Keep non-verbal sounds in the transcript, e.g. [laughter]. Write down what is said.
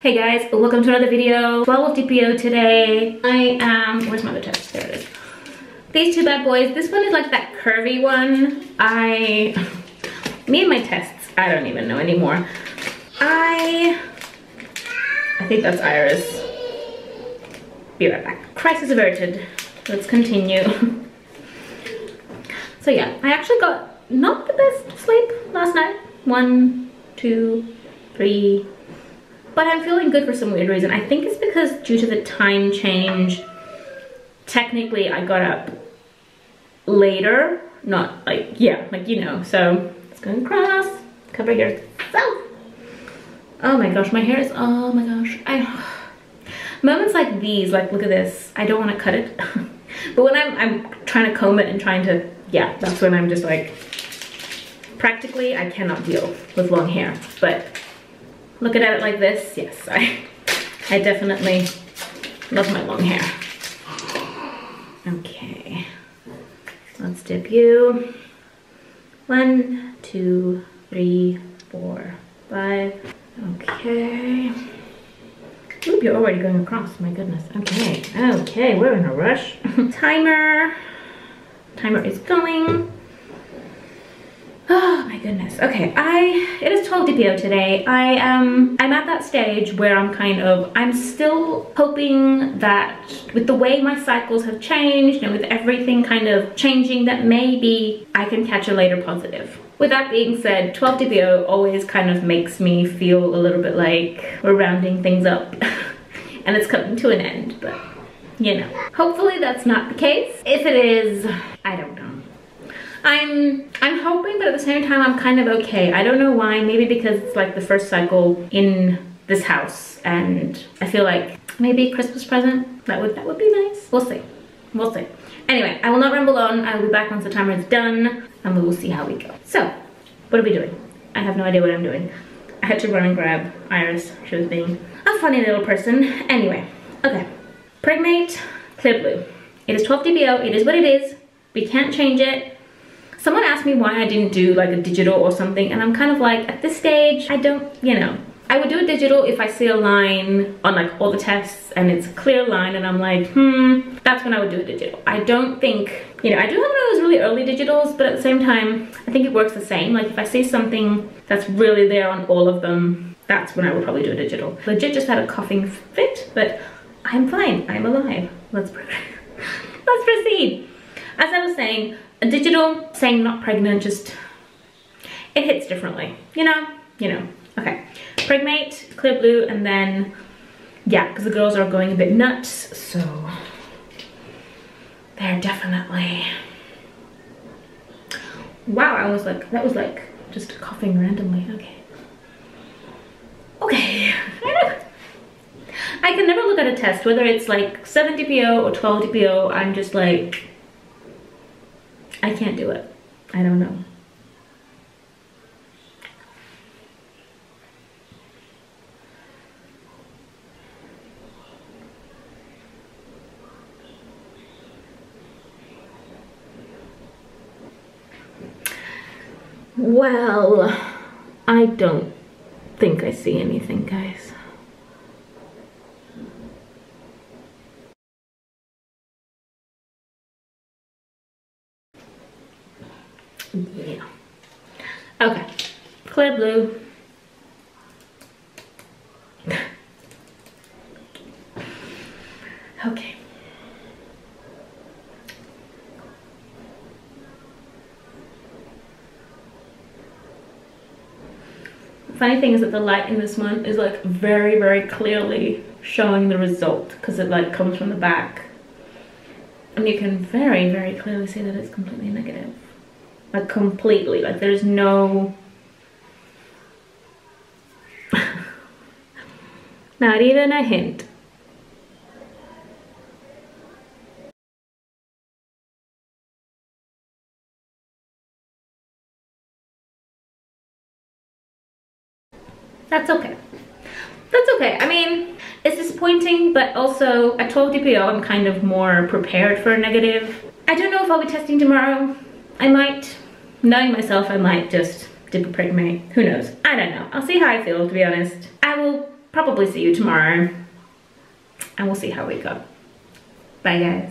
Hey guys, welcome to another video. 12 DPO today. I am, where's my other test? There it is. These two bad boys. This one is like that curvy one. I, [laughs] me and my tests, I don't even know anymore. I, I think that's Iris. Be right back. Crisis averted. Let's continue. [laughs] so yeah, I actually got not the best sleep last night. One, two, three, but I'm feeling good for some weird reason. I think it's because due to the time change, technically I got up later, not like, yeah, like, you know, so it's going across, cover so. Oh my gosh, my hair is, oh my gosh. I, moments like these, like look at this, I don't want to cut it. [laughs] but when I'm, I'm trying to comb it and trying to, yeah, that's when I'm just like, practically I cannot deal with long hair, but looking at it like this, yes, I, I definitely love my long hair. Okay, let's dip you. One, two, three, four, five. Okay. Oop, you're already going across, my goodness. Okay, okay, we're in a rush. [laughs] Timer. Timer is going. Oh my goodness. Okay, I it is 12 DPO today. I um I'm at that stage where I'm kind of I'm still hoping that with the way my cycles have changed and with everything kind of changing that maybe I can catch a later positive. With that being said, 12 DPO always kind of makes me feel a little bit like we're rounding things up [laughs] and it's coming to an end, but you know. Hopefully that's not the case. If it is, I don't. I'm I'm hoping, but at the same time, I'm kind of okay. I don't know why. Maybe because it's like the first cycle in this house, and I feel like maybe Christmas present. That would that would be nice. We'll see. We'll see. Anyway, I will not ramble on. I will be back once the timer is done, and we will see how we go. So, what are we doing? I have no idea what I'm doing. I had to run and grab Iris. She was being a funny little person. Anyway, okay. Pregmate Clear Blue. It is 12 DPO. It is what it is. We can't change it someone asked me why I didn't do like a digital or something and I'm kind of like at this stage I don't you know. I would do a digital if I see a line on like all the tests and it's a clear line and I'm like hmm that's when I would do a digital. I don't think you know I do have one of those really early digitals but at the same time I think it works the same. Like if I see something that's really there on all of them that's when I would probably do a digital. Legit just had a coughing fit but I'm fine. I'm alive. Let's [laughs] let's proceed as I was saying a digital saying not pregnant just it hits differently you know you know. Okay. Pregmate clear blue and then yeah because the girls are going a bit nuts so they're definitely wow i was like that was like just coughing randomly okay. Okay. [laughs] I can never look at a test whether it's like 7 DPO or 12 DPO I'm just like I can't do it. I don't know. Well, I don't think I see anything, guys. Yeah. Okay. Clear blue. okay. funny thing is that the light in this one is like very very clearly showing the result because it like comes from the back and you can very very clearly see that it's completely negative like completely. Like there's no [laughs] not even a hint. That's okay. That's okay. I mean it's disappointing but also at 12 dpo i'm kind of more prepared for a negative. I don't know if i'll be testing tomorrow I might, knowing myself, I might just dip a Pregmate. Who knows? I don't know. I'll see how I feel, to be honest. I will probably see you tomorrow and we'll see how we go. Bye guys.